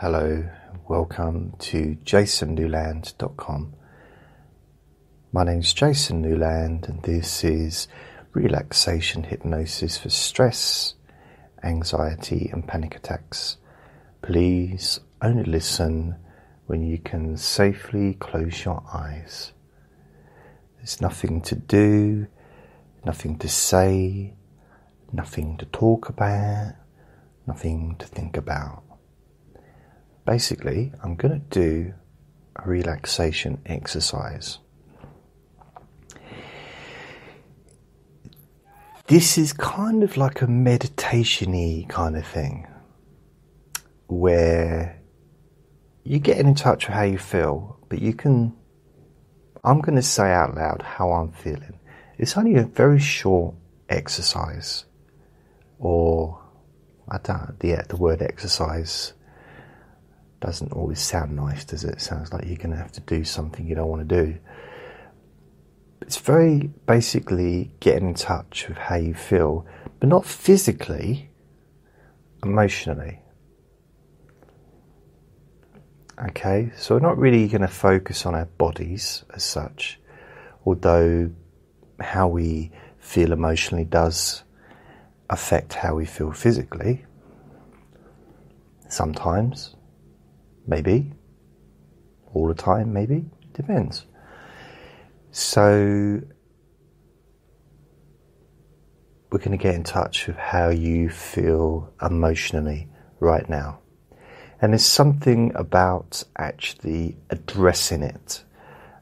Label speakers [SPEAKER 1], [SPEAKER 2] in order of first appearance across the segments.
[SPEAKER 1] Hello, welcome to jasonnewland.com. My name is Jason Newland, and this is relaxation hypnosis for stress, anxiety, and panic attacks. Please only listen when you can safely close your eyes. There's nothing to do, nothing to say, nothing to talk about, nothing to think about. Basically, I'm going to do a relaxation exercise. This is kind of like a meditation y kind of thing where you get in touch with how you feel, but you can. I'm going to say out loud how I'm feeling. It's only a very short exercise, or I don't. Yeah, the word exercise doesn't always sound nice, does it? Sounds like you're going to have to do something you don't want to do. It's very basically getting in touch with how you feel, but not physically, emotionally. Okay, so we're not really going to focus on our bodies as such, although how we feel emotionally does affect how we feel physically. Sometimes, maybe, all the time, maybe, depends. So, we're going to get in touch with how you feel emotionally right now. And there's something about actually addressing it,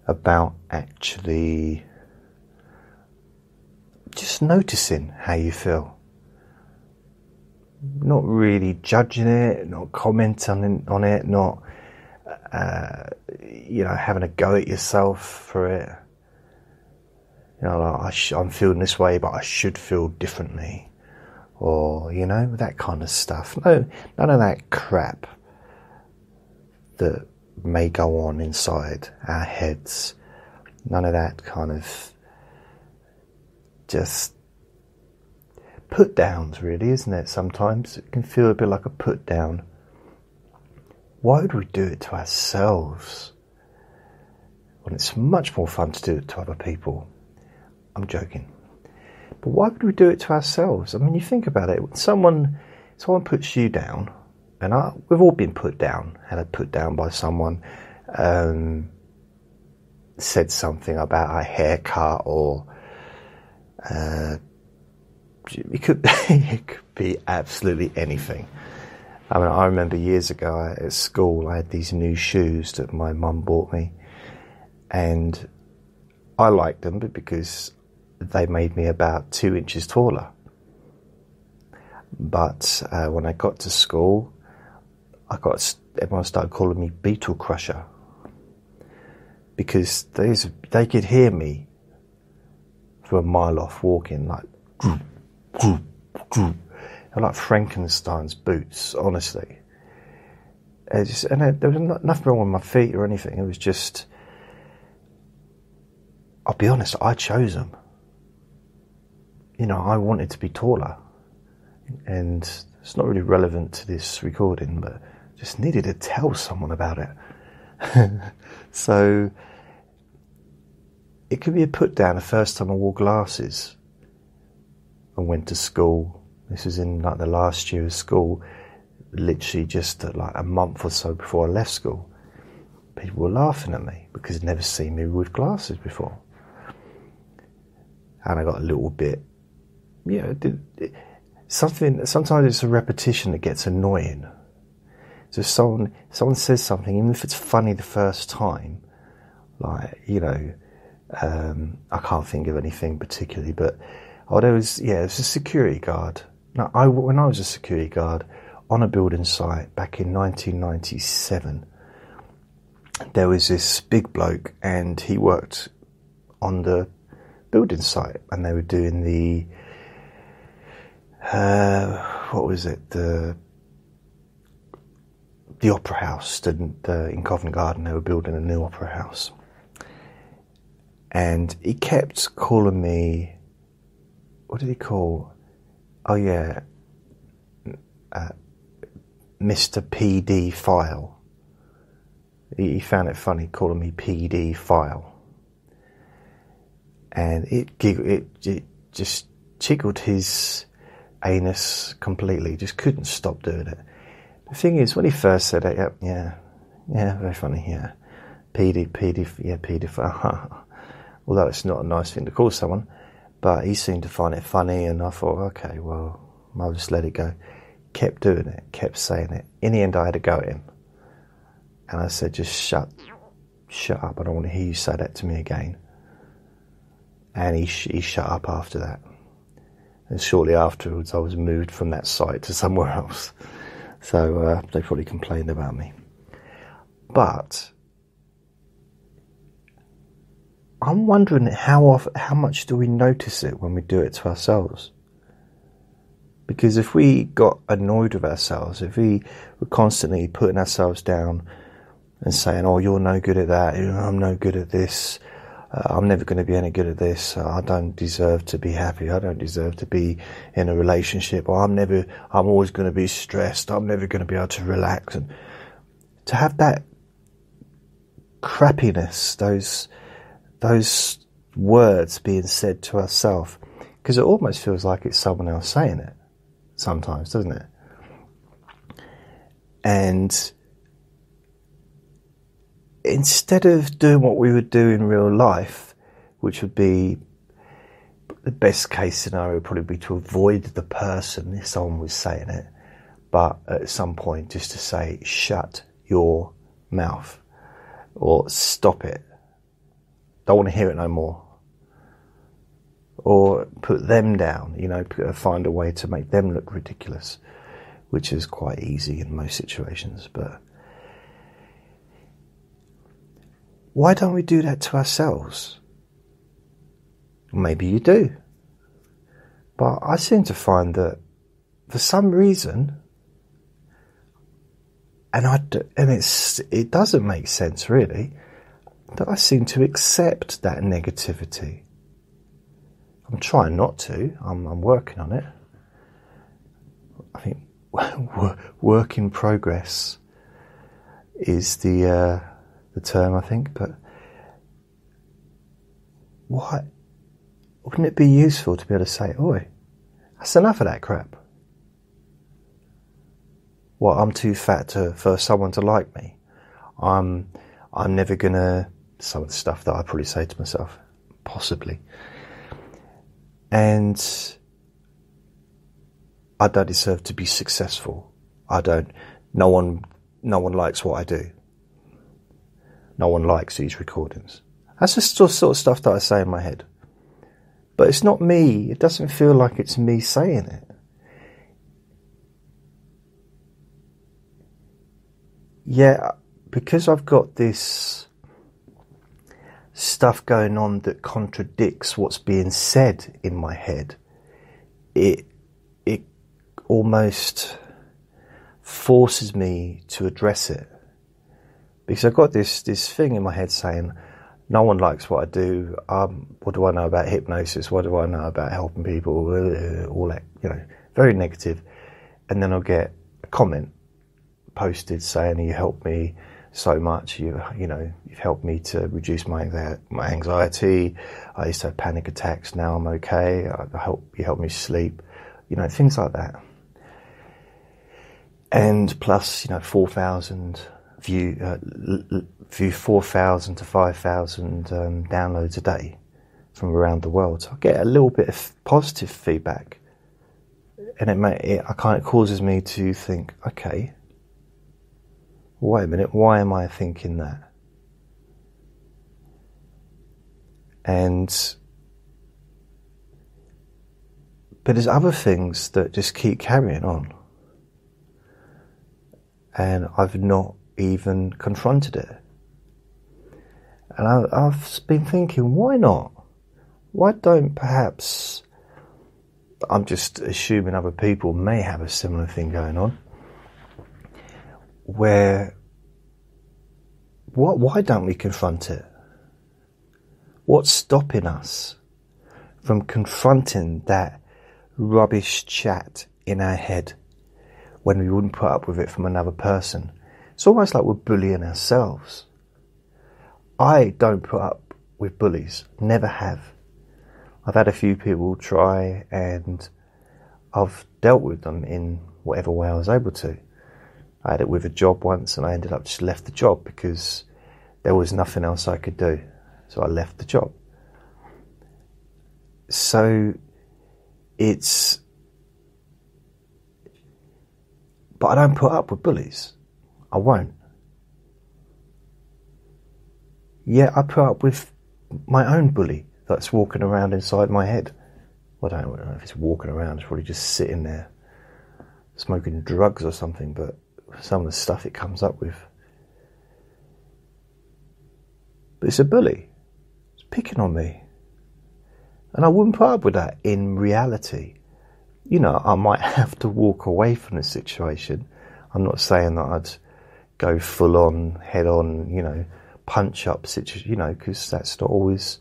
[SPEAKER 1] about actually just noticing how you feel. Not really judging it, not commenting on it, not uh, you know having a go at yourself for it. You know, like I am feeling this way, but I should feel differently, or you know that kind of stuff. No, none of that crap that may go on inside our heads. None of that kind of just put downs, really, isn't it? Sometimes it can feel a bit like a put down. Why would we do it to ourselves when it's much more fun to do it to other people? I'm joking. But why would we do it to ourselves? I mean, you think about it. When someone, someone puts you down, and I, we've all been put down, had a put down by someone, um, said something about our haircut or uh, it could it could be absolutely anything. I mean, I remember years ago at school, I had these new shoes that my mum bought me, and I liked them because they made me about two inches taller. But uh, when I got to school, I got everyone started calling me Beetle Crusher because they they could hear me for a mile off walking like like Frankenstein's boots. Honestly, just, and there was nothing wrong with my feet or anything. It was just, I'll be honest, I chose them. You know, I wanted to be taller, and it's not really relevant to this recording, but just needed to tell someone about it. so it could be a put down the first time I wore glasses and went to school. This was in like the last year of school, literally just uh, like a month or so before I left school. People were laughing at me because they'd never seen me with glasses before. And I got a little bit, you know, something, sometimes it's a repetition that gets annoying so if someone someone says something, even if it's funny the first time, like you know, um, I can't think of anything particularly, but oh, there was yeah, it was a security guard. Now, I when I was a security guard on a building site back in 1997, there was this big bloke, and he worked on the building site, and they were doing the uh, what was it the the Opera House in Covent Garden. They were building a new Opera House. And he kept calling me, what did he call? Oh, yeah, uh, Mr. PD File. He, he found it funny calling me PD File. And it, giggled, it, it just tickled his anus completely, just couldn't stop doing it. The thing is, when he first said it, yeah, yeah, yeah very funny, yeah. PD, PD, yeah, PD, although it's not a nice thing to call someone, but he seemed to find it funny, and I thought, okay, well, I'll just let it go. Kept doing it, kept saying it. In the end, I had to go at him, and I said, just shut, shut up. I don't want to hear you say that to me again. And he, he shut up after that. And shortly afterwards, I was moved from that site to somewhere else. So uh, they probably complained about me. But I'm wondering how often, how much do we notice it when we do it to ourselves? Because if we got annoyed with ourselves, if we were constantly putting ourselves down and saying, "Oh, you're no good at that," "I'm no good at this," uh, "I'm never going to be any good at this," uh, "I don't deserve to be happy," "I don't deserve to be in a relationship," or "I'm never, I'm always going to be stressed," "I'm never going to be able to relax," and to have that crappiness, those those words being said to ourselves, because it almost feels like it's someone else saying it sometimes, doesn't it? And instead of doing what we would do in real life, which would be the best case scenario, would probably be to avoid the person if someone was saying it, but at some point just to say, shut your mouth or stop it. Don't want to hear it no more. Or put them down, you know, uh, find a way to make them look ridiculous, which is quite easy in most situations. But why don't we do that to ourselves? Maybe you do. But I seem to find that for some reason, and I and it's it doesn't make sense really that I seem to accept that negativity. I'm trying not to. I'm, I'm working on it. I think work in progress is the uh, the term I think, but why wouldn't it be useful to be able to say, "Oi, that's enough of that crap." Well, I'm too fat to, for someone to like me. I'm I'm never gonna some of the stuff that I probably say to myself, possibly. And I don't deserve to be successful. I don't. No one, no one likes what I do. No one likes these recordings. That's just the sort of stuff that I say in my head. But it's not me. It doesn't feel like it's me saying it. Yeah, because I've got this stuff going on that contradicts what's being said in my head, it it almost forces me to address it because I've got this this thing in my head saying, "No one likes what I do. Um, what do I know about hypnosis? What do I know about helping people? All that, you know, very negative." And then I'll get a comment posted saying, "You helped me." So much. You you know you've helped me to reduce my my anxiety. I used to have panic attacks. Now I'm okay. I help you help me sleep. You know things like that. And plus, you know, four thousand view uh, view four thousand to five thousand um, downloads a day from around the world. So I get a little bit of positive feedback, and it may it, it kind of causes me to think, okay, wait a minute, why am I thinking that? And but there's other things that just keep carrying on. And I've not even confronted it. And I, have been thinking, why not? Why don't perhaps, I'm just assuming other people may have a similar thing going on where what, why don't we confront it? What's stopping us from confronting that rubbish chat in our head? when we wouldn't put up with it from another person. It's almost like we're bullying ourselves. I don't put up with bullies, never have. I've had a few people try and I've dealt with them in whatever way I was able to. I had it with a job once and I ended up just left the job because there was nothing else I could do. So I left the job. So it's. But I don't put up with bullies. I won't. Yeah, I put up with my own bully that's walking around inside my head. Well, I don't know if it's walking around, it's probably just sitting there smoking drugs or something, but some of the stuff it comes up with. But it's a bully. It's picking on me. And I wouldn't put up with that in reality. You know, I might have to walk away from the situation. I'm not saying that I'd go full on, head on, you know, punch up situation, you know, because that's not always,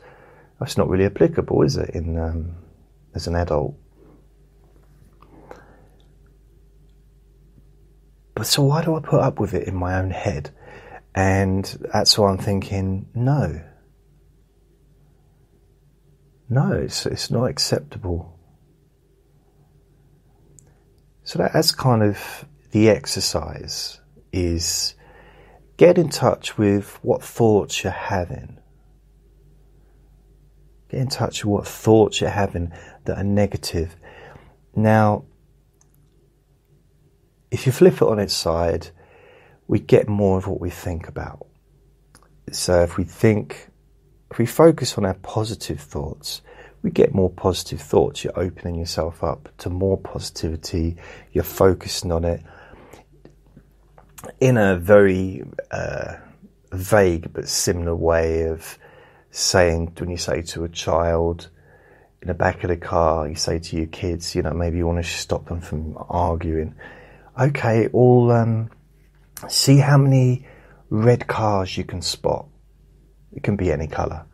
[SPEAKER 1] that's not really applicable, is it, in um, as an adult? But so why do I put up with it in my own head? And that's why I'm thinking, no. No, it's, it's not acceptable. So that, that's kind of the exercise is get in touch with what thoughts you're having. Get in touch with what thoughts you're having that are negative. Now, if you flip it on its side, we get more of what we think about. So if we think, if we focus on our positive thoughts, we get more positive thoughts. You're opening yourself up to more positivity. You're focusing on it in a very uh, vague but similar way of saying when you say to a child in the back of the car, you say to your kids, you know, maybe you want to stop them from arguing. Okay, all um, see how many red cars you can spot. It can be any colour.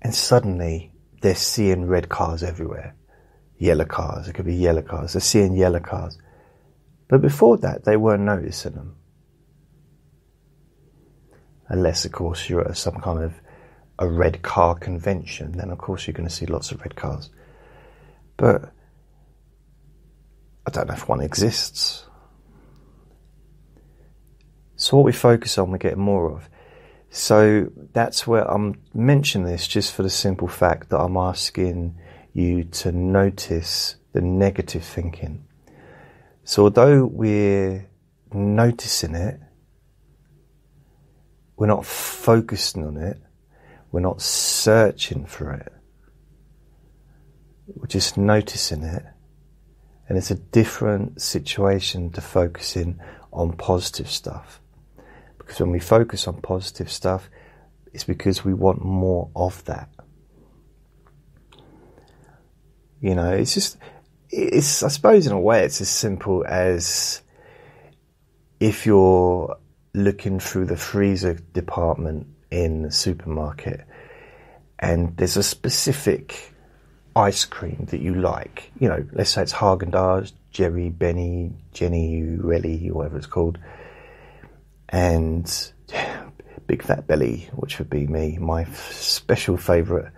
[SPEAKER 1] And suddenly they're seeing red cars everywhere. Yellow cars, it could be yellow cars. They're seeing yellow cars. But before that, they weren't noticing them. Unless, of course, you're at some kind of a red car convention, then of course you're going to see lots of red cars. But I don't know if one exists. So what we focus on, we get more of. So that's where I'm mentioning this just for the simple fact that I'm asking you to notice the negative thinking. So although we're noticing it, we're not focusing on it, we're not searching for it. We're just noticing it. And it's a different situation to focusing on positive stuff. Because when we focus on positive stuff, it's because we want more of that. You know, it's just, it's, I suppose in a way, it's as simple as if you're looking through the freezer department in the supermarket and there's a specific ice cream that you like, you know, let's say it's Haagen Dazs, Jerry, Benny, Jenny, Relly, whatever it's called, and Big Fat Belly, which would be me, my special favourite.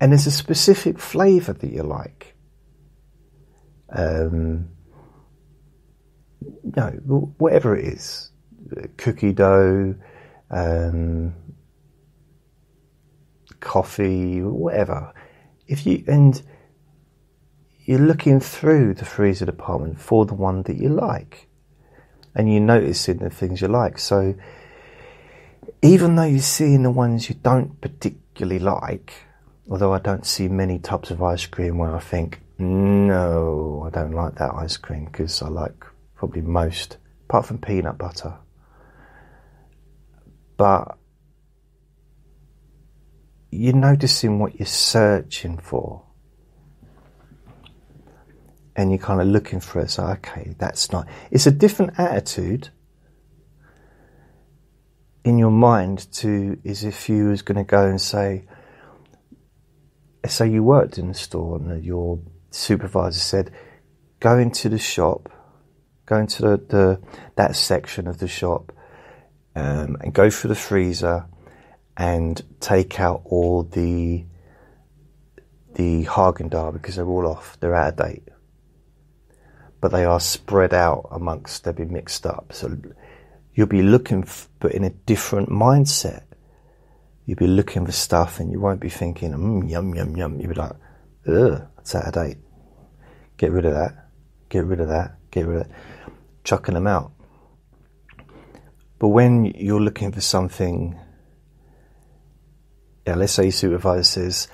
[SPEAKER 1] And there's a specific flavour that you like. Um, no, whatever it is, cookie dough, um, coffee, whatever. If you and you're looking through the freezer department for the one that you like, and you're noticing the things you like. So even though you're seeing the ones you don't particularly like, although I don't see many tubs of ice cream where I think, no, I don't like that ice cream because I like probably most, apart from peanut butter. But you're noticing what you're searching for. And you're kind of looking for it. So, okay, that's not. It's a different attitude in your mind to is if you was going to go and say, say you worked in a store and your supervisor said, go into the shop, go into the, the that section of the shop, um, and go through the freezer and take out all the the Haagen because they're all off, they're out of date. But they are spread out amongst, they'll be mixed up. So you'll be looking, but in a different mindset. You'll be looking for stuff and you won't be thinking, mm, yum, yum, yum. You'll be like, ugh, it's out of date. Get rid of that. Get rid of that. Get rid of that. Chucking them out. But when you're looking for something, yeah, let's say your supervisor says,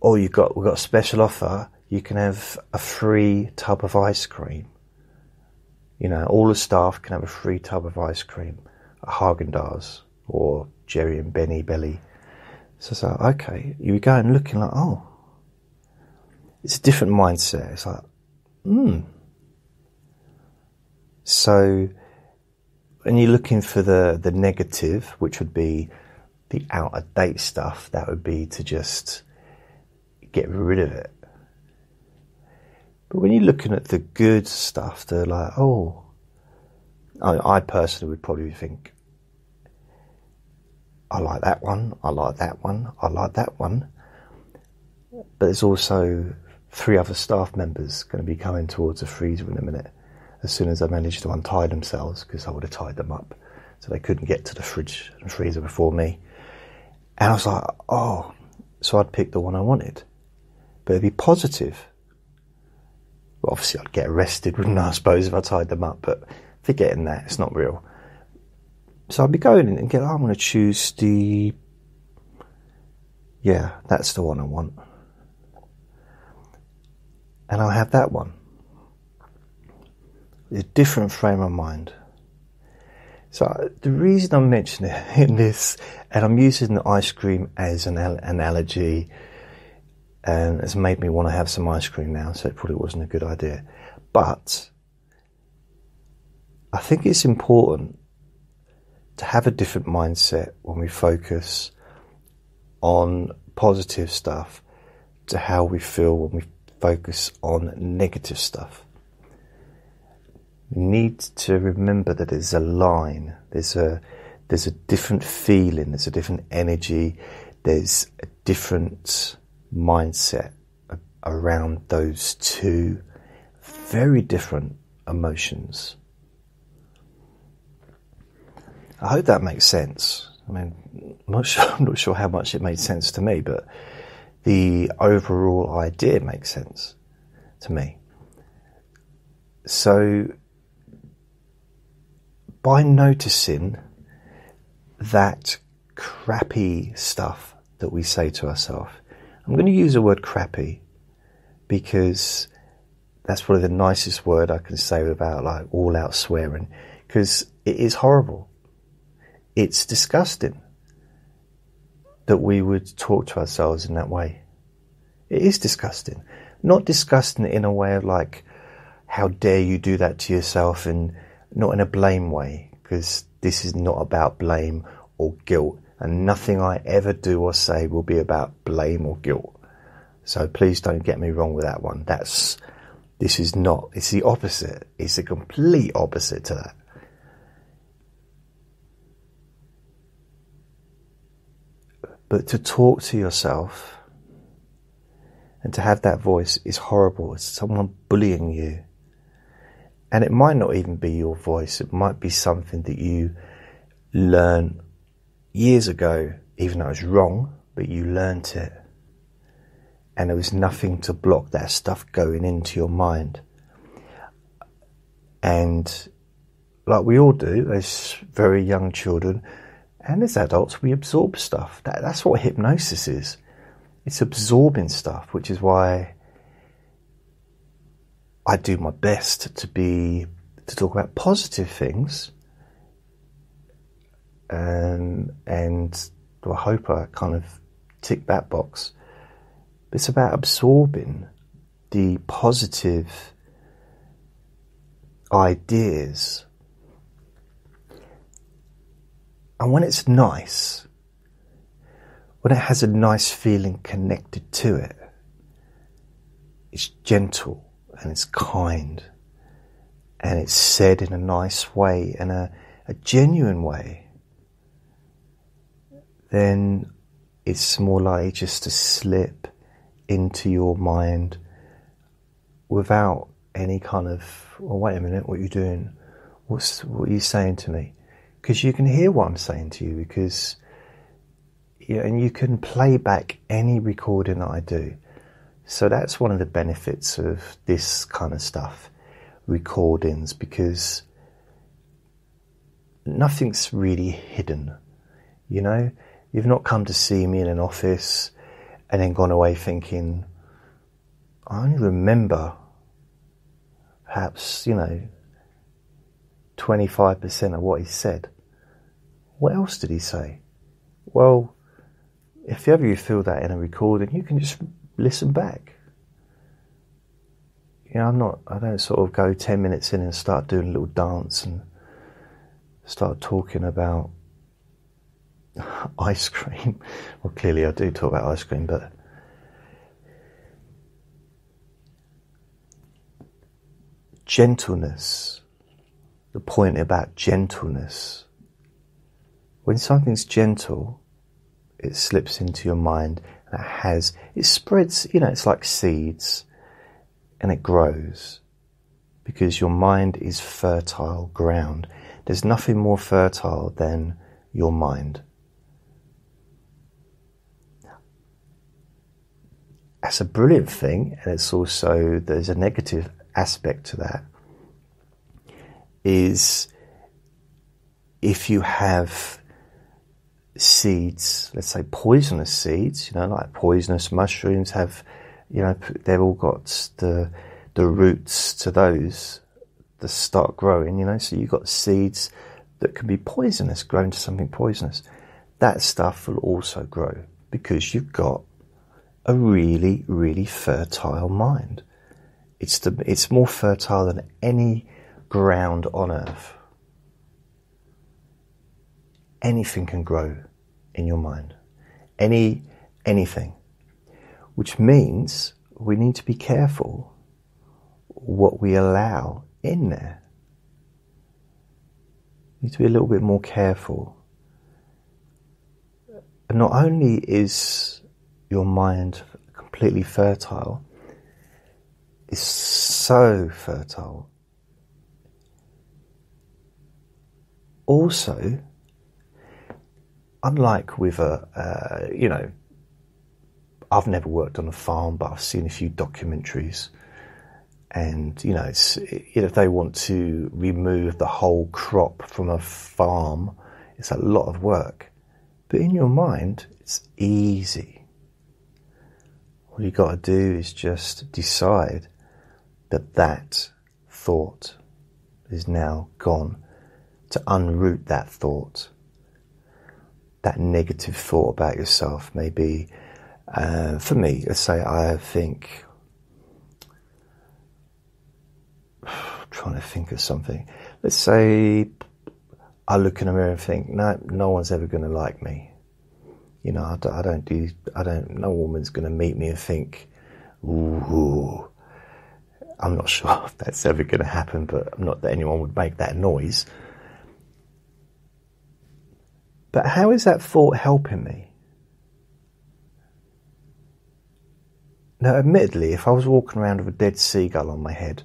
[SPEAKER 1] "Oh, you got we've got a special offer. You can have a free tub of ice cream. You know, all the staff can have a free tub of ice cream at Haagen Dazs or Jerry and Benny Belly." So it's like, okay, you go and looking like, oh, it's a different mindset. It's like, hmm. So and you're looking for the the negative, which would be the out of date stuff, that would be to just get rid of it. But when you're looking at the good stuff, they're like, oh, I, I personally would probably think, I like that one, I like that one, I like that one. But there's also three other staff members going to be coming towards the freezer in a minute as soon as they managed to untie themselves, because I would have tied them up so they couldn't get to the fridge and freezer before me. And I was like, oh, so I'd pick the one I wanted. But it'd be positive. Well, obviously, I'd get arrested, wouldn't I, I suppose, if I tied them up, but forgetting that, it's not real. So I'd be going in and get, oh, I'm going to choose the, yeah, that's the one I want. And I'll have that one a different frame of mind. So the reason I'm mentioning this, and I'm using the ice cream as an analogy, and it's made me want to have some ice cream now. So it probably wasn't a good idea, but I think it's important to have a different mindset when we focus on positive stuff to how we feel when we focus on negative stuff need to remember that there's a line, there's a there's a different feeling, there's a different energy, there's a different mindset around those two very different emotions. I hope that makes sense. I mean, I'm not sure, I'm not sure how much it made sense to me, but the overall idea makes sense to me. So by noticing that crappy stuff that we say to ourselves, I'm going to use the word crappy because that's probably the nicest word I can say without like all out swearing because it is horrible. It's disgusting that we would talk to ourselves in that way. It is disgusting. Not disgusting in a way of like, how dare you do that to yourself and not in a blame way, because this is not about blame or guilt, and nothing I ever do or say will be about blame or guilt. So please don't get me wrong with that one. That's this is not. It's the opposite. It's the complete opposite to that. But to talk to yourself and to have that voice is horrible. It's someone bullying you. And it might not even be your voice, it might be something that you learned years ago, even though it was wrong, but you learnt it. And there was nothing to block that stuff going into your mind. And like we all do as very young children and as adults, we absorb stuff. That, that's what hypnosis is. It's absorbing stuff, which is why I do my best to be to talk about positive things, um, and I hope I kind of tick that box. It's about absorbing the positive ideas, and when it's nice, when it has a nice feeling connected to it, it's gentle and it's kind and it's said in a nice way and a, a genuine way, then it's more likely just to slip into your mind without any kind of, well, wait a minute, what are you doing? What's, what are you saying to me? Because you can hear what I'm saying to you because, yeah, and you can play back any recording that I do. So that's one of the benefits of this kind of stuff, recordings, because nothing's really hidden. You know, you've not come to see me in an office and then gone away thinking, I only remember perhaps, you know, 25% of what he said. What else did he say? Well, if ever you feel that in a recording, you can just listen back. You know, I'm not, I don't sort of go 10 minutes in and start doing a little dance and start talking about ice cream. Well, clearly I do talk about ice cream, but gentleness, the point about gentleness. When something's gentle, it slips into your mind it has, it spreads, you know, it's like seeds and it grows because your mind is fertile ground. There's nothing more fertile than your mind. That's a brilliant thing, and it's also there's a negative aspect to that is if you have seeds, let's say poisonous seeds, you know, like poisonous mushrooms have, you know, they've all got the the roots to those that start growing, you know, so you've got seeds that can be poisonous, grown to something poisonous. That stuff will also grow because you've got a really, really fertile mind. It's, the, it's more fertile than any ground on earth. Anything can grow in your mind. Any, anything. Which means we need to be careful what we allow in there. We need to be a little bit more careful. And not only is your mind completely fertile, is so fertile. Also, unlike with a, uh, you know, I've never worked on a farm, but I've seen a few documentaries. And, you know, it's, if they want to remove the whole crop from a farm, it's a lot of work. But in your mind, it's easy. All you got to do is just decide that that thought is now gone, to unroot that thought. That negative thought about yourself, maybe uh, for me, let's say I think, trying to think of something. Let's say I look in the mirror and think, no, no one's ever going to like me. You know, I don't, I don't do, I don't, no woman's going to meet me and think, ooh, I'm not sure if that's ever going to happen, but not that anyone would make that noise. But how is that thought helping me? Now, admittedly, if I was walking around with a dead seagull on my head,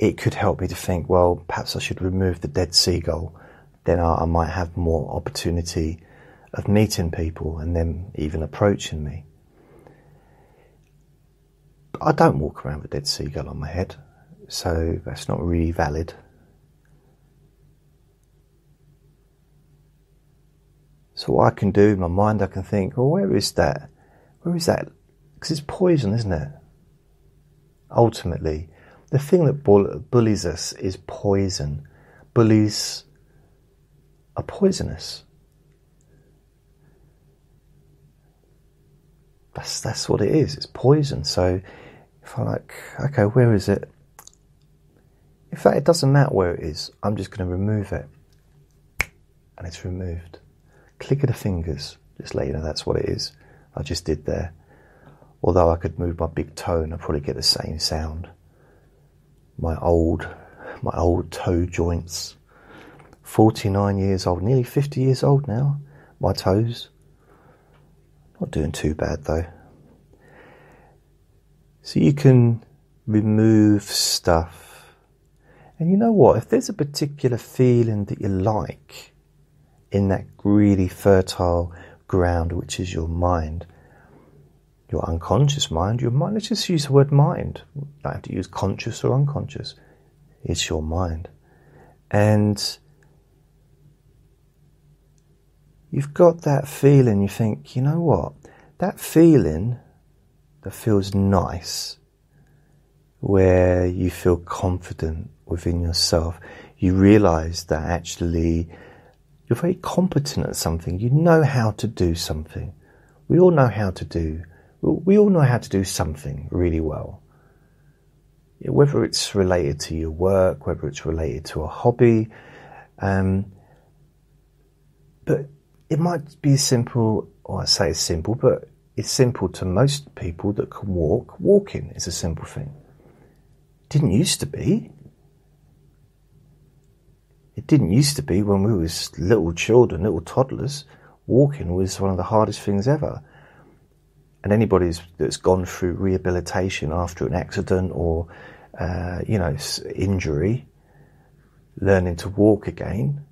[SPEAKER 1] it could help me to think, well, perhaps I should remove the dead seagull. Then I, I might have more opportunity of meeting people and them even approaching me. I don't walk around with a dead seagull on my head, so that's not really valid. So what I can do in my mind, I can think, well, where is that? Where is that? Because it's poison, isn't it? Ultimately, the thing that bullies us is poison. Bullies are poisonous. That's that's what it is. It's poison. So if I like, okay, where is it? In fact, it doesn't matter where it is. I'm just going to remove it, and it's removed. Click of the fingers. Just let you know that's what it is. I just did there. Although I could move my big toe and I'd probably get the same sound. my old my old toe joints. 49 years old, nearly 50 years old now. My toes. Not doing too bad though. So you can remove stuff. And you know what? If there's a particular feeling that you like in that really fertile ground, which is your mind, your unconscious mind, your mind, let's just use the word mind. Don't have to use conscious or unconscious. It's your mind. And you've got that feeling, you think, you know what? That feeling that feels nice, where you feel confident within yourself, you realize that actually you're very competent at something, you know how to do something. We all know how to do, we all know how to do something really well whether it's related to your work, whether it's related to a hobby. Um, but it might be simple, or I say it's simple, but it's simple to most people that can walk. Walking is a simple thing. Didn't used to be. It didn't used to be when we was little children, little toddlers. Walking was one of the hardest things ever. And anybody that's gone through rehabilitation after an accident or uh, you know, injury, learning to walk again.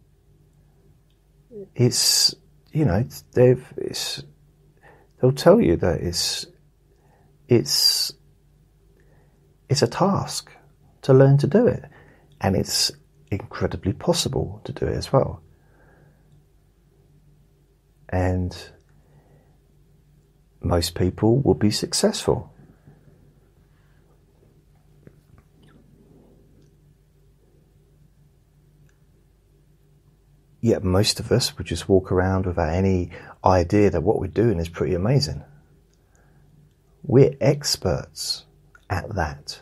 [SPEAKER 1] It's, you know, they've, they'll tell you that it's, it's, it's a task to learn to do it. And it's incredibly possible to do it as well. And most people will be successful. Yet most of us would just walk around without any idea that what we're doing is pretty amazing. We're experts at that.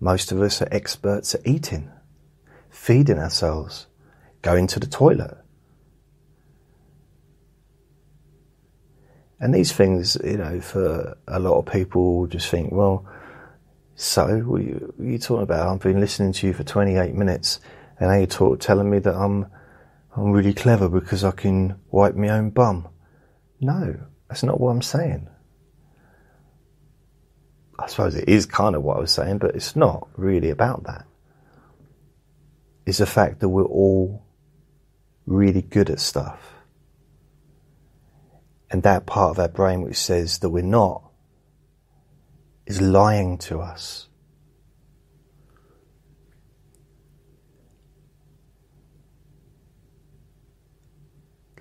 [SPEAKER 1] Most of us are experts at eating, feeding ourselves, going to the toilet. And these things, you know, for a lot of people just think, well, so what are you, what are you talking about? I've been listening to you for 28 minutes and now you're talk, telling me that I'm I'm really clever because I can wipe my own bum. No, that's not what I'm saying. I suppose it is kind of what I was saying, but it's not really about that. It's the fact that we're all really good at stuff. And that part of our brain which says that we're not is lying to us.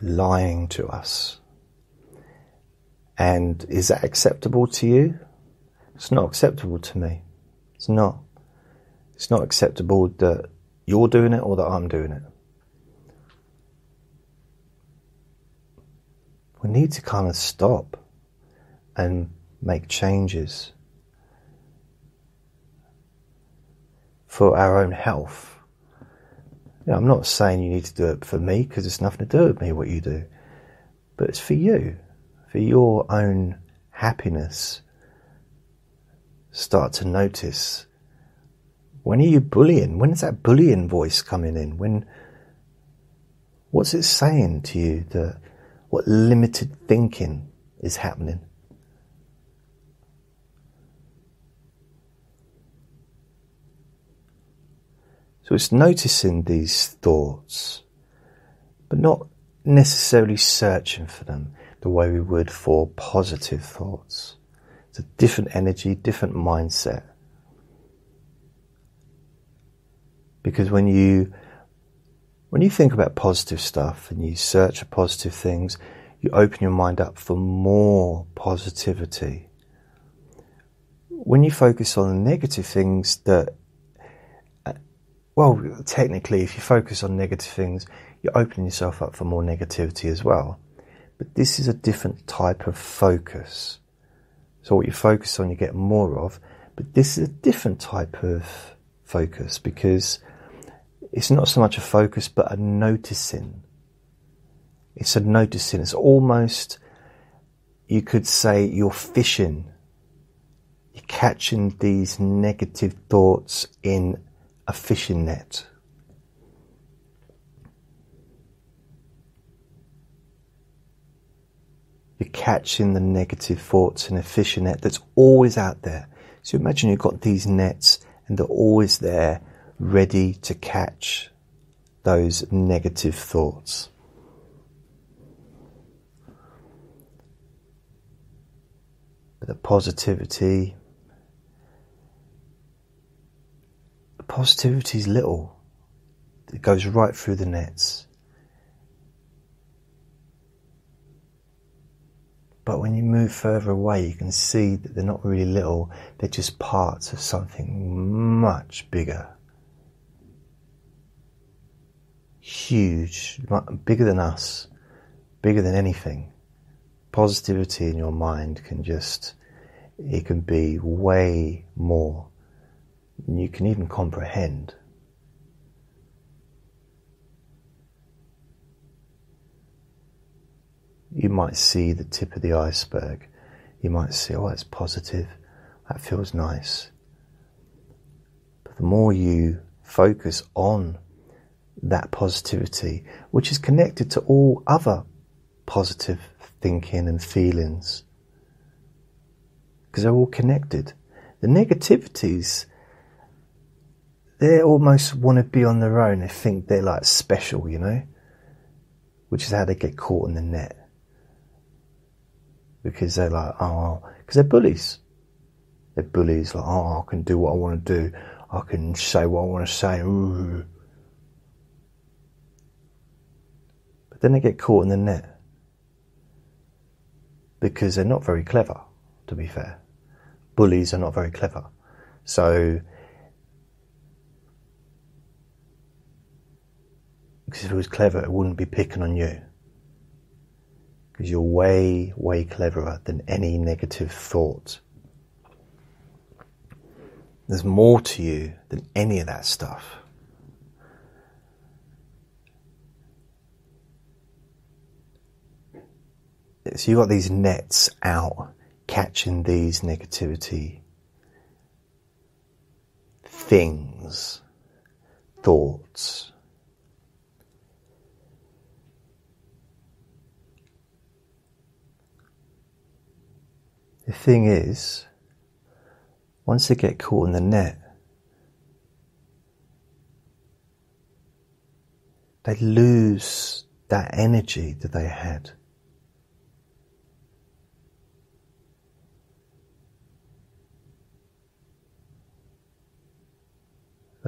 [SPEAKER 1] lying to us. And is that acceptable to you? It's not acceptable to me. It's not. It's not acceptable that you're doing it or that I'm doing it. We need to kind of stop and make changes for our own health know, I'm not saying you need to do it for me because it's nothing to do with me what you do, but it's for you, for your own happiness. Start to notice when are you bullying? When is that bullying voice coming in? When what's it saying to you that what limited thinking is happening? So it's noticing these thoughts, but not necessarily searching for them the way we would for positive thoughts. It's a different energy, different mindset. Because when you when you think about positive stuff and you search for positive things, you open your mind up for more positivity. When you focus on negative things that uh, well, technically, if you focus on negative things, you're opening yourself up for more negativity as well. But this is a different type of focus. So, what you focus on, you get more of. But this is a different type of focus because it's not so much a focus but a noticing. It's a noticing. It's almost, you could say, you're fishing. You're catching these negative thoughts in a fishing net. You're catching the negative thoughts in a fishing net that's always out there. So imagine you've got these nets and they're always there ready to catch those negative thoughts. But the positivity, the positivity is little. It goes right through the nets. But when you move further away, you can see that they're not really little, they're just parts of something much bigger. Huge, bigger than us, bigger than anything. Positivity in your mind can just, it can be way more than you can even comprehend. you might see the tip of the iceberg. You might see, oh, it's positive. That feels nice. But the more you focus on that positivity, which is connected to all other positive thinking and feelings, because they're all connected. The negativities, they almost want to be on their own. They think they're like special, you know, which is how they get caught in the net because they're like, oh, because they're bullies. They're bullies, like, oh, I can do what I want to do. I can say what I want to say. Ooh. But then they get caught in the net because they're not very clever, to be fair. Bullies are not very clever. So, because if it was clever, it wouldn't be picking on you because you're way, way cleverer than any negative thought. There's more to you than any of that stuff. So you've got these nets out catching these negativity things, thoughts. The thing is, once they get caught in the net, they lose that energy that they had.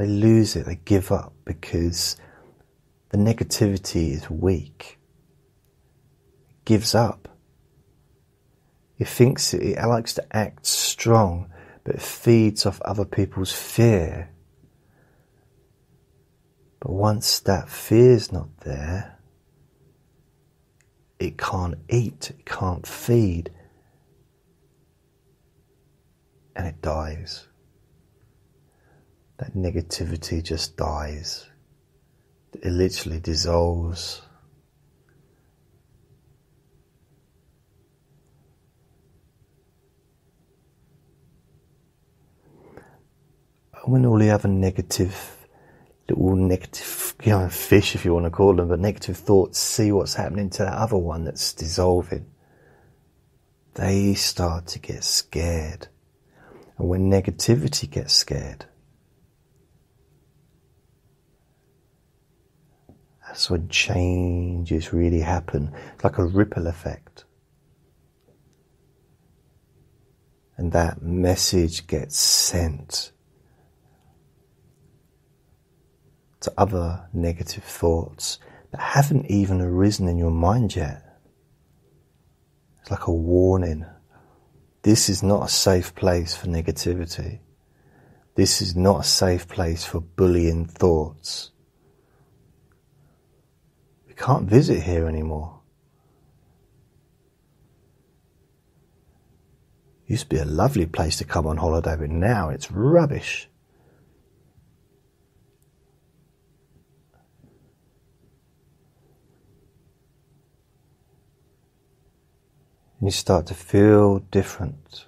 [SPEAKER 1] They lose it, they give up because the negativity is weak. It gives up. It thinks it, it likes to act strong, but it feeds off other people's fear. But once that fear's not there, it can't eat, it can't feed, and it dies. That negativity just dies. It literally dissolves. when all the other negative little negative you know, fish, if you want to call them, but negative thoughts see what's happening to that other one that's dissolving, they start to get scared. And when negativity gets scared, that's when changes really happen. It's like a ripple effect. And that message gets sent to other negative thoughts that haven't even arisen in your mind yet. It's like a warning. This is not a safe place for negativity. This is not a safe place for bullying thoughts. Can't visit here anymore. Used to be a lovely place to come on holiday, but now it's rubbish. you start to feel different.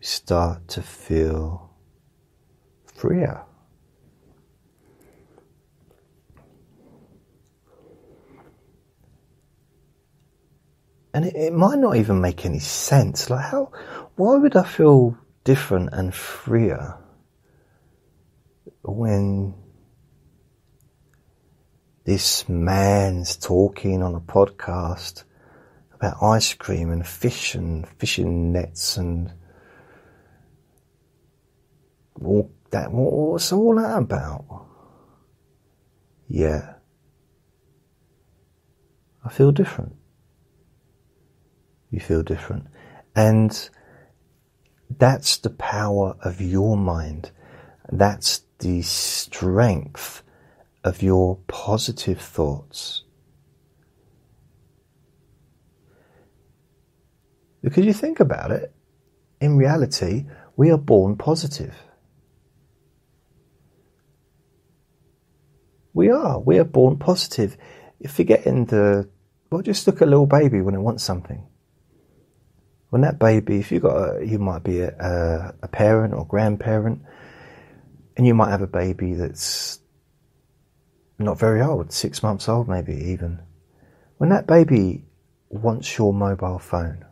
[SPEAKER 1] You start to feel freer. And it, it might not even make any sense. Like, how, why would I feel different and freer when this man's talking on a podcast about ice cream and fish and fishing nets and all that. What's all that about? Yeah. I feel different. You feel different. And that's the power of your mind. That's the strength of your positive thoughts. Because you think about it, in reality, we are born positive. We are. We are born positive. If you get into, well, just look at a little baby when it wants something. When that baby, if you got, a, you might be a, a parent or grandparent, and you might have a baby that's not very old, six months old, maybe even. When that baby wants your mobile phone,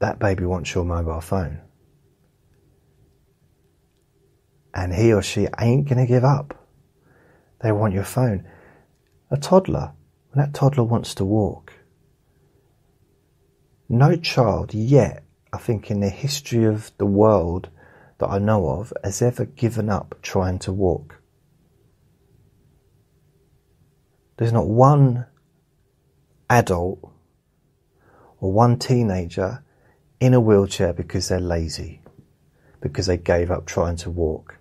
[SPEAKER 1] that baby wants your mobile phone. And he or she ain't going to give up. They want your phone. A toddler, that toddler wants to walk, no child yet, I think, in the history of the world that I know of has ever given up trying to walk. There's not one adult or one teenager in a wheelchair because they're lazy, because they gave up trying to walk.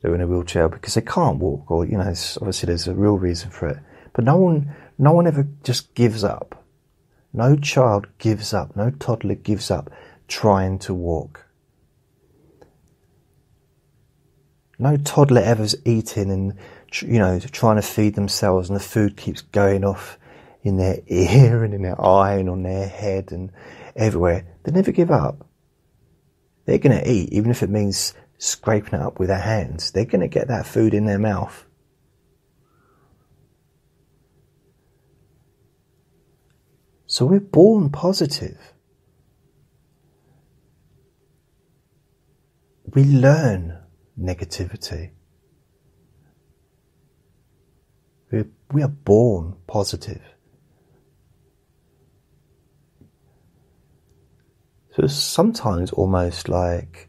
[SPEAKER 1] They're in a wheelchair because they can't walk, or you know, obviously there's a real reason for it. But no one, no one ever just gives up. No child gives up, no toddler gives up trying to walk. No toddler ever's eating and you know trying to feed themselves, and the food keeps going off in their ear and in their eye and on their head and everywhere. They never give up. They're going to eat, even if it means scraping it up with their hands. They're going to get that food in their mouth. So we're born positive. We learn negativity. We're, we are born positive. So sometimes almost like,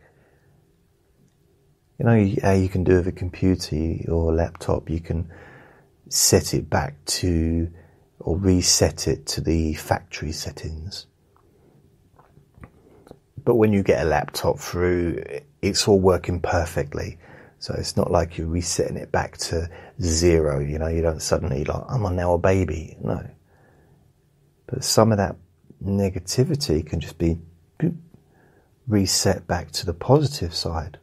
[SPEAKER 1] you know, you can do with a computer or a laptop, you can set it back to or reset it to the factory settings. But when you get a laptop through, it's all working perfectly. So it's not like you're resetting it back to zero, you know, you don't suddenly like, I'm now a baby. No. But some of that negativity can just be reset back to the positive side.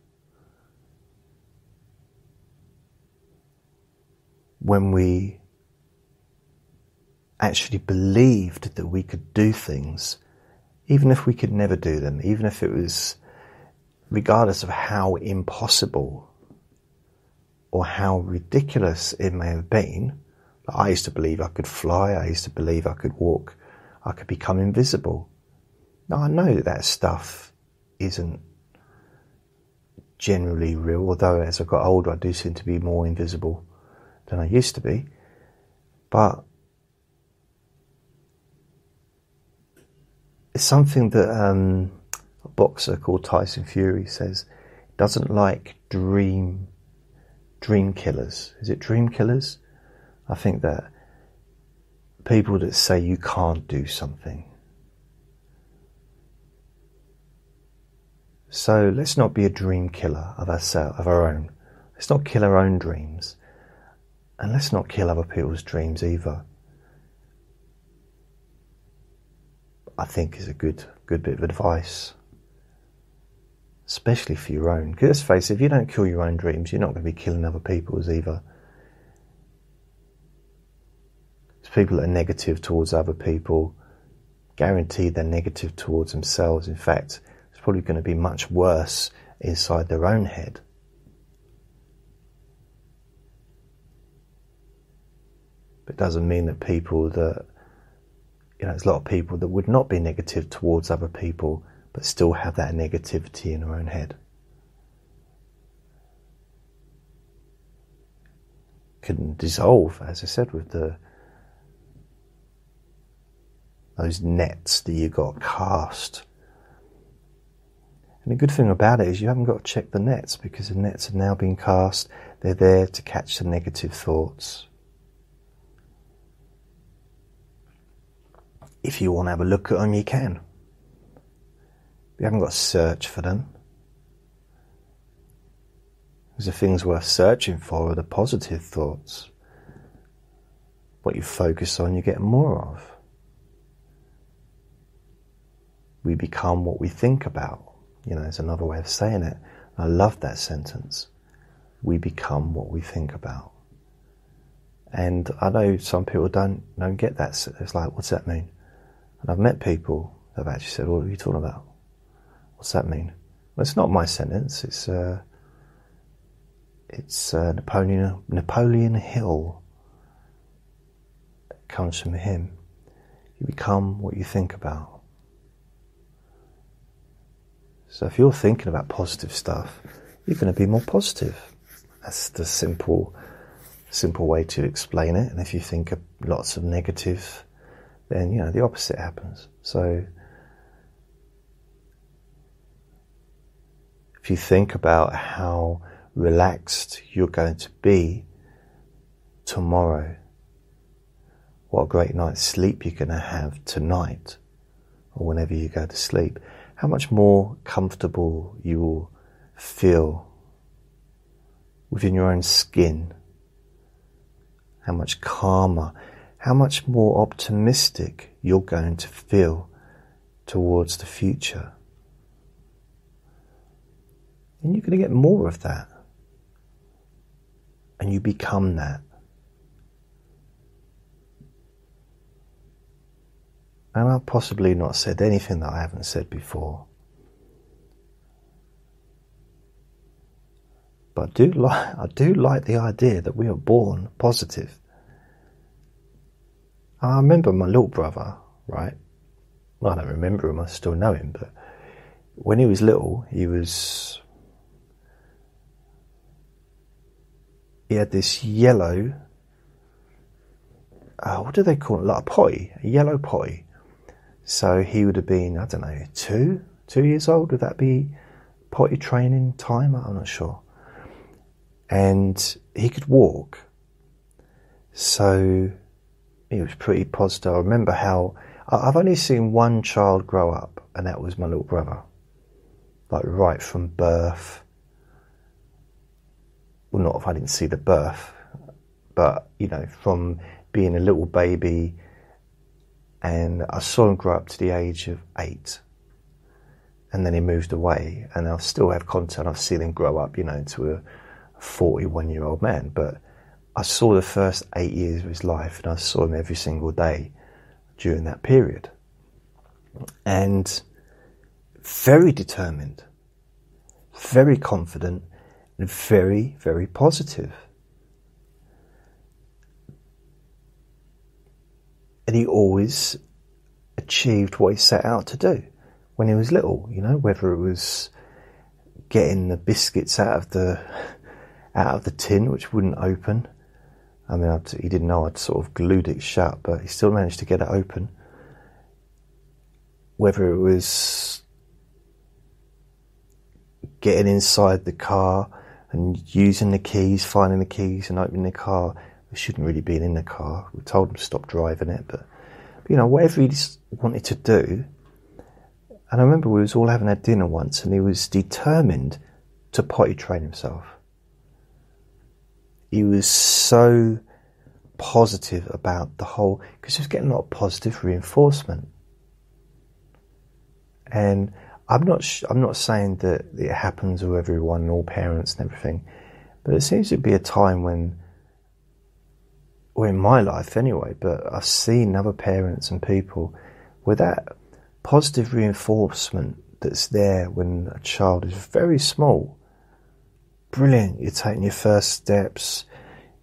[SPEAKER 1] When we actually believed that we could do things, even if we could never do them, even if it was regardless of how impossible or how ridiculous it may have been. I used to believe I could fly, I used to believe I could walk, I could become invisible. Now I know that that stuff isn't generally real, although as I got older I do seem to be more invisible than I used to be. But it's something that um, a boxer called Tyson Fury says doesn't like dream dream killers. Is it dream killers? I think that people that say you can't do something. So let's not be a dream killer of ourselves, of our own. Let's not kill our own dreams, and let's not kill other people's dreams either. I think is a good good bit of advice, especially for your own. Because let's face it, if you don't kill your own dreams, you're not going to be killing other people's either. It's people that are negative towards other people, guaranteed they're negative towards themselves. In fact, it's probably going to be much worse inside their own head. But it doesn't mean that people that, you know, there's a lot of people that would not be negative towards other people, but still have that negativity in their own head. Can dissolve, as I said, with the those nets that you got cast. And the good thing about it is you haven't got to check the nets because the nets have now been cast. They're there to catch the negative thoughts. If you want to have a look at them, you can. You haven't got to search for them. Because the things worth searching for are the positive thoughts. What you focus on, you get more of. We become what we think about. You know, there's another way of saying it. I love that sentence. We become what we think about. And I know some people don't don't get that. It's like, what's that mean? And I've met people that have actually said, "What are you talking about? What's that mean?" Well, it's not my sentence. It's uh, it's uh, Napoleon Napoleon Hill. It comes from him. You become what you think about. So if you're thinking about positive stuff, you're going to be more positive. That's the simple, simple way to explain it. And if you think of lots of negative, then you know the opposite happens. So if you think about how relaxed you're going to be tomorrow, what a great night's sleep you're going to have tonight, or whenever you go to sleep how much more comfortable you will feel within your own skin, how much calmer, how much more optimistic you're going to feel towards the future. And you're going to get more of that. And you become that. And I've possibly not said anything that I haven't said before. But I do like I do like the idea that we are born positive. I remember my little brother, right? Well, I don't remember him, I still know him, but when he was little, he was he had this yellow uh, what do they call it? Like a potty, a yellow potty so he would have been, I don't know, two, two years old. Would that be potty training time? I'm not sure. And he could walk. So he was pretty positive. I remember how I've only seen one child grow up, and that was my little brother. Like right from birth. Well, not if I didn't see the birth, but you know, from being a little baby and I saw him grow up to the age of eight. And then he moved away, and I still have contact. I've seen him grow up, you know, to a 41 year old man. But I saw the first eight years of his life, and I saw him every single day during that period. And very determined, very confident, and very, very positive. and he always achieved what he set out to do when he was little. You know, whether it was getting the biscuits out of the out of the tin, which wouldn't open. I mean, he didn't know I'd sort of glued it shut, but he still managed to get it open. Whether it was getting inside the car and using the keys, finding the keys and opening the car we shouldn't really be in the car. We told him to stop driving it, but, but you know, whatever he wanted to do. And I remember we was all having our dinner once, and he was determined to potty train himself. He was so positive about the whole because he was getting a lot of positive reinforcement. And I'm not sh- I'm not saying that it happens with everyone, all parents and everything, but it seems to be a time when or in my life anyway, but I've seen other parents and people with that positive reinforcement that's there when a child is very small. Brilliant, you're taking your first steps,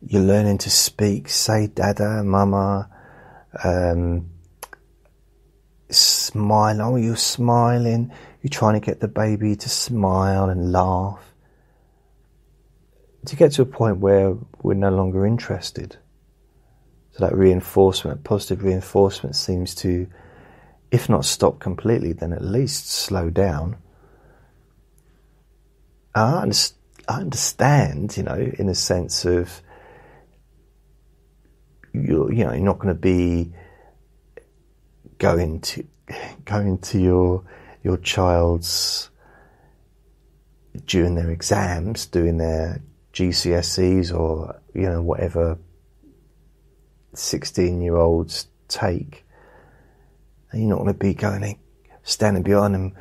[SPEAKER 1] you're learning to speak, say dada, mama, um, smile, oh, you're smiling, you're trying to get the baby to smile and laugh. To get to a point where we're no longer interested. So that reinforcement, positive reinforcement seems to, if not stop completely, then at least slow down. I understand, you know, in a sense of you're, you know, you're not going to be going to going to your your child's during their exams, doing their GCSEs or you know whatever 16 year olds take. And you're not going to be going, standing behind them,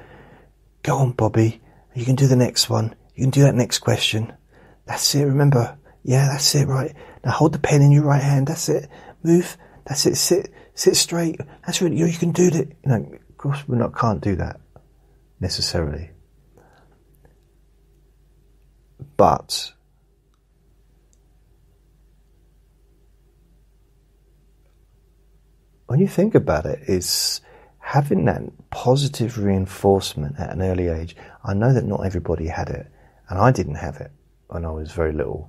[SPEAKER 1] go on, Bobby, you can do the next one, you can do that next question. That's it, remember? Yeah, that's it, right. Now hold the pen in your right hand, that's it. Move, that's it, sit, sit straight. That's really, you, you can do that. You know, of course, we not, can't do that necessarily. But when you think about it, it, is having that positive reinforcement at an early age. I know that not everybody had it, and I didn't have it when I was very little.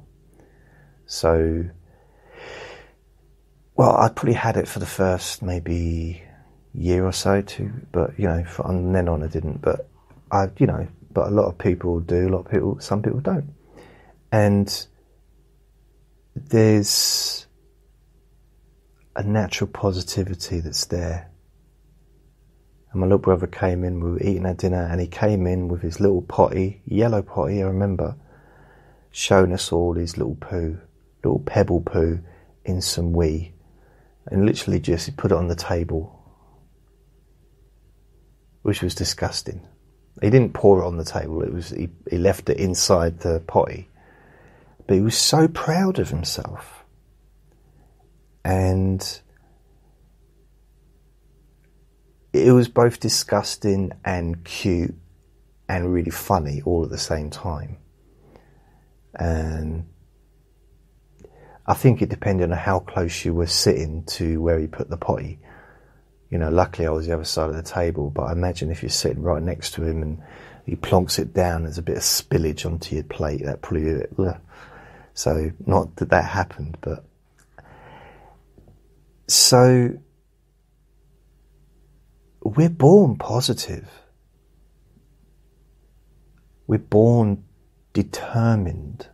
[SPEAKER 1] So, well, I probably had it for the first maybe year or so too, but you know, from then on I didn't. But I, you know, but a lot of people do. A lot of people, some people don't, and there's a natural positivity that's there. And my little brother came in, we were eating our dinner, and he came in with his little potty, yellow potty, I remember, showing us all his little poo, little pebble poo in some wee. And literally just he put it on the table, which was disgusting. He didn't pour it on the table, it was he, he left it inside the potty. But he was so proud of himself and it was both disgusting and cute and really funny all at the same time. And I think it depended on how close you were sitting to where he put the potty. You know, luckily I was the other side of the table, but I imagine if you're sitting right next to him and he plonks it down, there's a bit of spillage onto your plate. That probably, so not that that happened, but so we're born positive. We're born determined.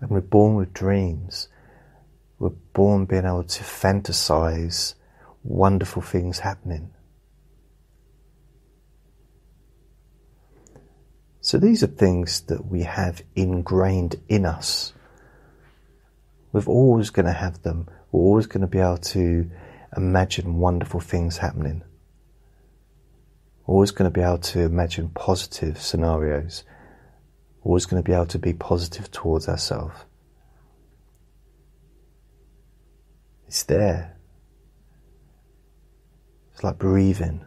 [SPEAKER 1] And we're born with dreams. We're born being able to fantasize wonderful things happening. So these are things that we have ingrained in us we're always going to have them. We're always going to be able to imagine wonderful things happening. always going to be able to imagine positive scenarios. always going to be able to be positive towards ourselves. It's there. It's like breathing.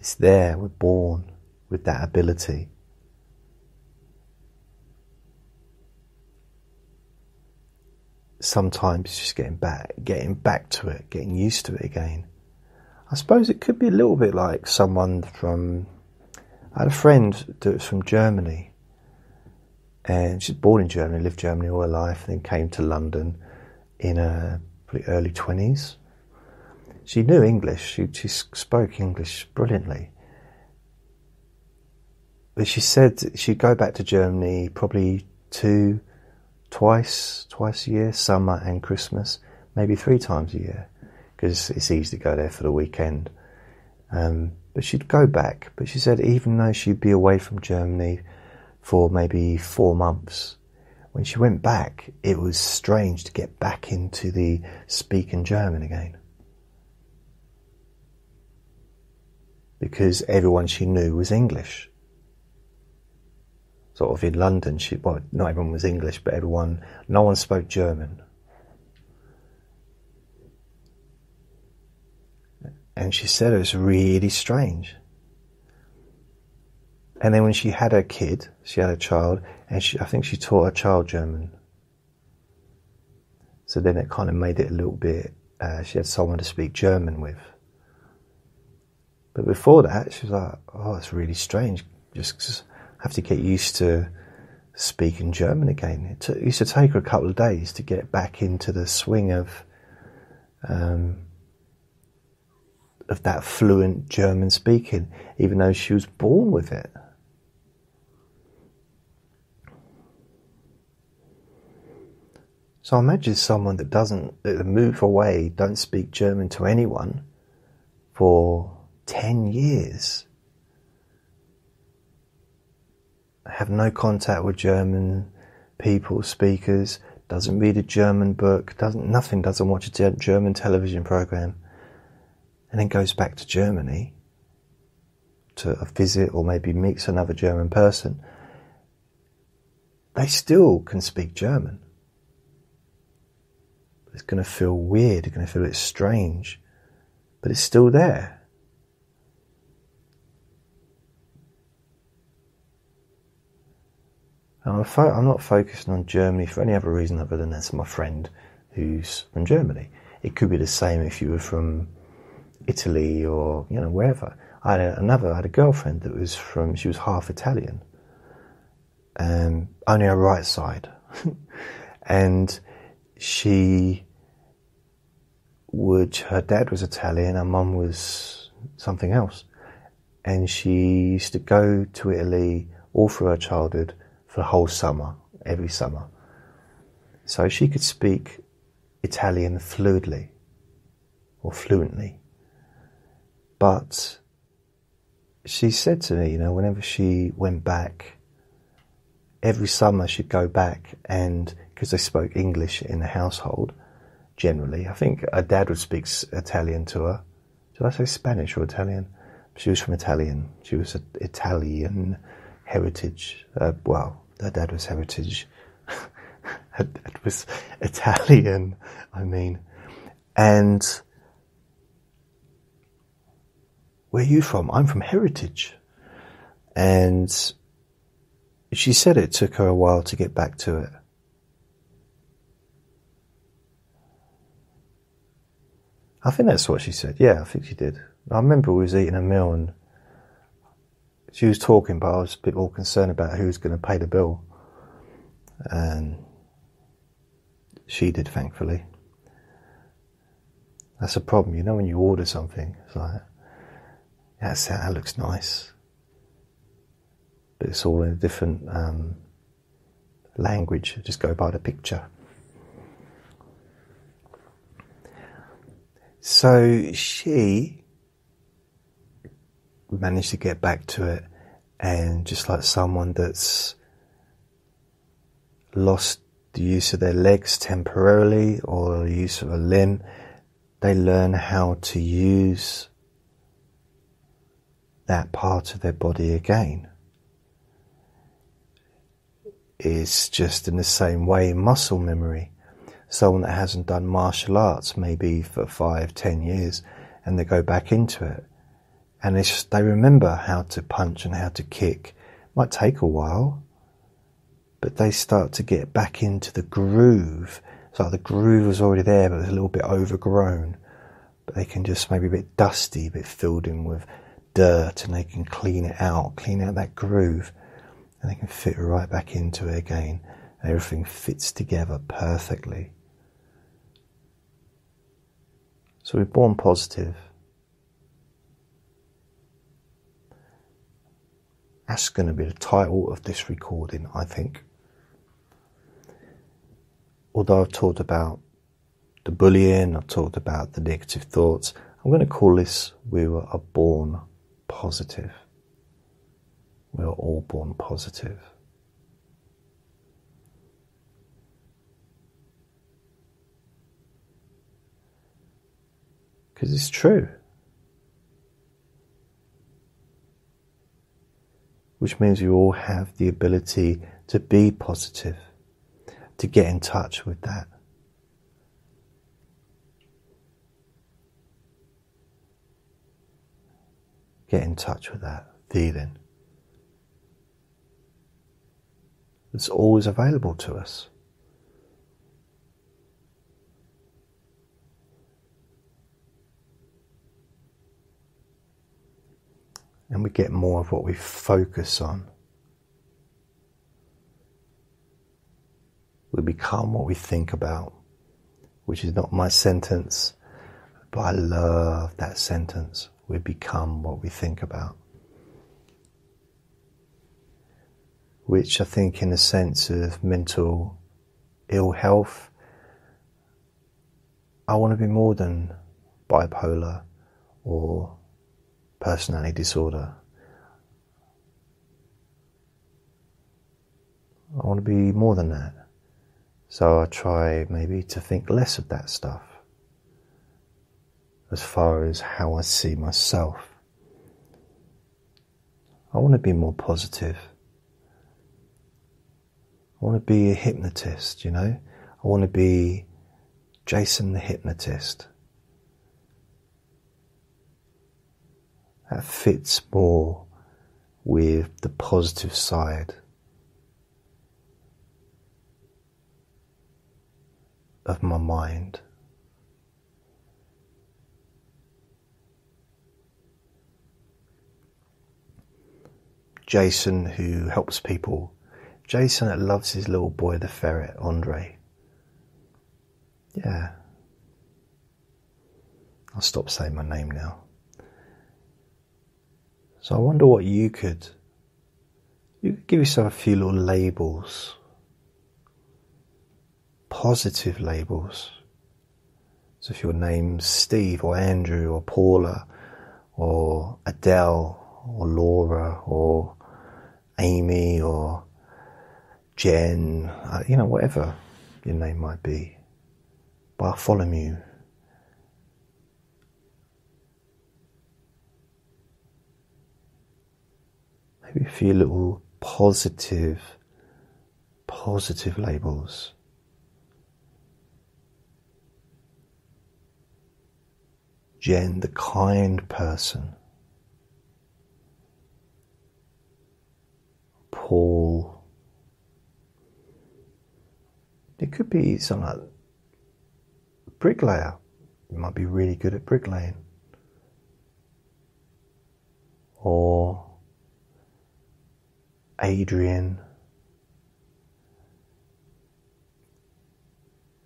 [SPEAKER 1] It's there. We're born with that ability. Sometimes just getting back, getting back to it, getting used to it again. I suppose it could be a little bit like someone from. I had a friend that was from Germany, and she's born in Germany, lived Germany all her life, and then came to London in uh, her early twenties. She knew English. She, she spoke English brilliantly. But she said she'd go back to Germany probably two twice, twice a year, summer and Christmas, maybe three times a year, because it's easy to go there for the weekend. Um, but she'd go back. But she said even though she'd be away from Germany for maybe four months, when she went back, it was strange to get back into the speaking German again. Because everyone she knew was English. Sort of in London, she well, not everyone was English, but everyone, no one spoke German. And she said it was really strange. And then when she had her kid, she had a child, and she, I think she taught her child German. So then it kind of made it a little bit, uh, she had someone to speak German with. But before that, she was like, oh, it's really strange. Just have to get used to speaking German again. It, it used to take her a couple of days to get back into the swing of um, of that fluent German speaking, even though she was born with it. So imagine someone that doesn't that move away, don't speak German to anyone for ten years. Have no contact with German people, speakers, doesn't read a German book, doesn't nothing, doesn't watch a German television program, and then goes back to Germany to a visit or maybe meets another German person, they still can speak German it's going to feel weird, it's going to feel a bit strange, but it's still there. I'm, fo- I'm not focusing on Germany for any other reason other than that's my friend who's from Germany. It could be the same if you were from Italy or you know wherever. I had a, another, I had a girlfriend that was from, she was half Italian, um, only her right side, and she would her dad was Italian, her mum was something else, and she used to go to Italy all through her childhood for the whole summer, every summer. So she could speak Italian fluidly or fluently. But she said to me, you know, whenever she went back, every summer she'd go back and because they spoke English in the household generally. I think her dad would speak Italian to her. Did I say Spanish or Italian? She was from Italian. She was an Italian heritage. Uh, well, her dad was heritage. her dad was Italian, I mean. And where are you from? I'm from heritage. And she said it took her a while to get back to it. I think that's what she said. Yeah, I think she did. I remember we was eating a meal and she was talking, but I was a bit more concerned about who was going to pay the bill. And she did, thankfully. That's a problem, you know, when you order something, it's like, that's, that looks nice. But it's all in a different um, language, just go by the picture. So she managed to get back to it, and just like someone that's lost the use of their legs temporarily or the use of a limb, they learn how to use that part of their body again. It's just in the same way muscle memory someone that hasn't done martial arts maybe for five, ten years, and they go back into it, and just, they remember how to punch and how to kick. It Might take a while, but they start to get back into the groove. It's like the groove was already there, but it's a little bit overgrown. But they can just maybe a bit dusty, a bit filled in with dirt, and they can clean it out, clean out that groove, and they can fit right back into it again. Everything fits together perfectly. So we're born positive. That's going to be the title of this recording, I think. Although I've talked about the bullying, I've talked about the negative thoughts, I'm going to call this We Were Born Positive. We are all born positive. Because it's true. Which means we all have the ability to be positive, to get in touch with that. Get in touch with that feeling. It's always available to us. And we get more of what we focus on. We become what we think about, which is not my sentence, but I love that sentence. We become what we think about. Which I think, in a sense of mental ill health, I want to be more than bipolar or personality disorder. I want to be more than that. So I try maybe to think less of that stuff as far as how I see myself. I want to be more positive. I want to be a hypnotist, you know? I want to be Jason the hypnotist. That fits more with the positive side of my mind. Jason, who helps people. Jason that loves his little boy, the ferret, Andre. Yeah. I'll stop saying my name now. So I wonder what you could you could give yourself a few little labels. Positive labels. So if your name's Steve or Andrew or Paula or Adele or Laura or Amy or Jen, uh, you know, whatever your name might be, Bartholomew, a few little positive, positive labels. Jen, the kind person. Paul. It could be something like bricklayer. You might be really good at bricklaying. Or Adrian,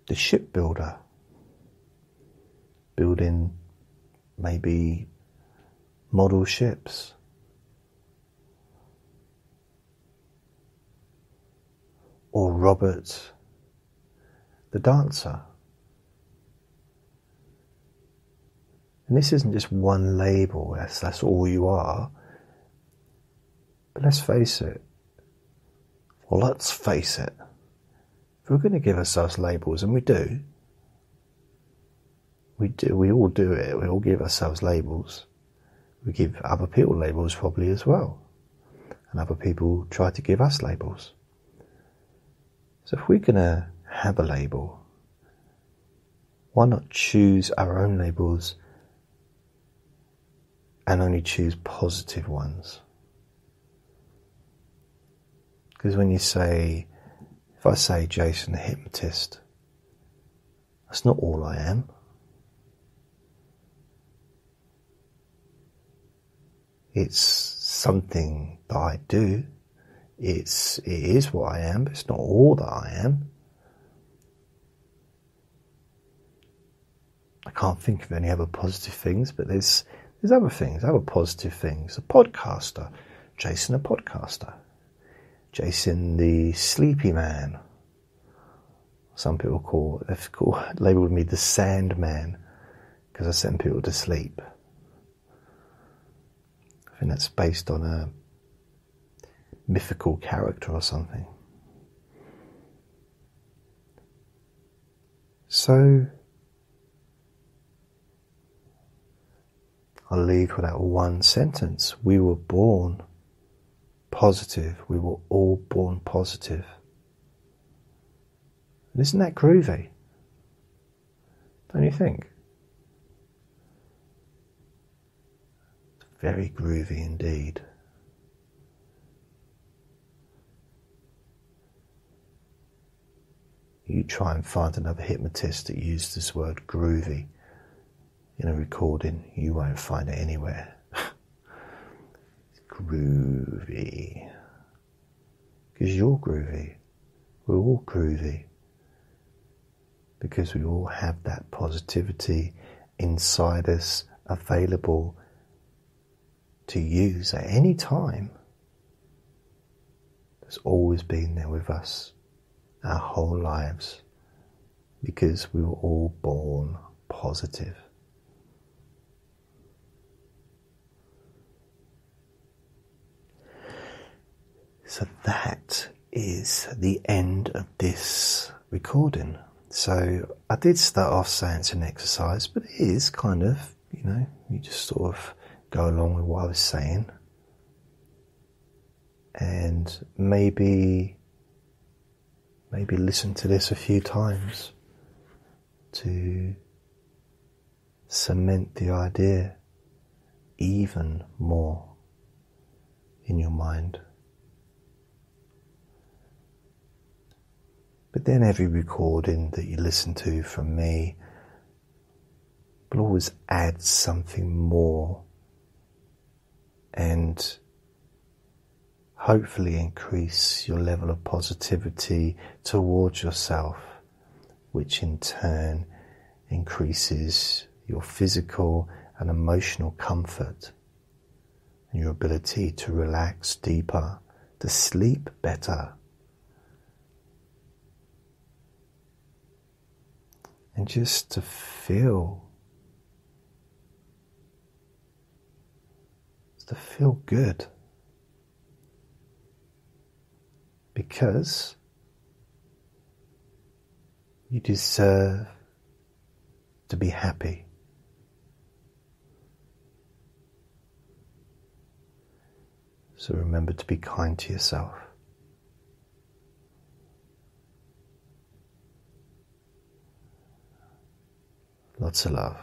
[SPEAKER 1] the shipbuilder, building maybe model ships. Or Robert, the dancer. And this isn't just one label, that's, that's all you are. Let's face it. Well, let's face it. If we're going to give ourselves labels, and we do, we do, we all do it. We all give ourselves labels. We give other people labels probably as well, and other people try to give us labels. So if we're going to have a label, why not choose our own labels and only choose positive ones? Because when you say, if I say Jason the hypnotist, that's not all I am. It's something that I do. It's it is what I am, but it's not all that I am. I can't think of any other positive things, but there's there's other things, other positive things. A podcaster, Jason, a podcaster. Jason the Sleepy Man. Some people call they've called labelled me the Sandman because I send people to sleep. I think that's based on a mythical character or something. So I'll leave with that one sentence. We were born positive. We were all born positive. isn't that groovy? Don't you think? Very groovy indeed. You try and find another hypnotist that used this word groovy in a recording, you won't find it anywhere. Groovy. Because you're groovy. We're all groovy. Because we all have that positivity inside us available to use at any time. It's always been there with us our whole lives because we were all born positive. So that is the end of this recording. So I did start off saying it's an exercise, but it is kind of, you know, you just sort of go along with what I was saying. And maybe maybe listen to this a few times to cement the idea even more in your mind. But then every recording that you listen to from me will always add something more and hopefully increase your level of positivity towards yourself, which in turn increases your physical and emotional comfort and your ability to relax deeper, to sleep better and just to feel to feel good because you deserve to be happy. So remember to be kind to yourself. Lots of love.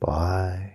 [SPEAKER 1] Bye.